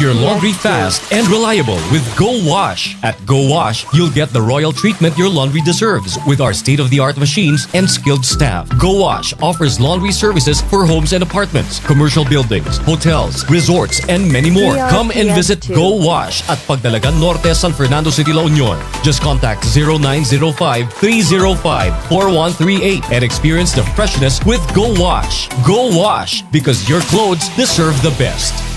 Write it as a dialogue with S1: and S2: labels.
S1: your laundry fast and reliable with GoWash. At GoWash, you'll get the royal treatment your laundry deserves with our state-of-the-art machines and skilled staff. GoWash offers laundry services for homes and apartments, commercial buildings, hotels, resorts, and many more. Come and visit GoWash at Pagdalagan Norte, San Fernando City, La Union. Just contact 0905-305-4138 and experience the freshness with GoWash. Go Wash because your clothes deserve the best.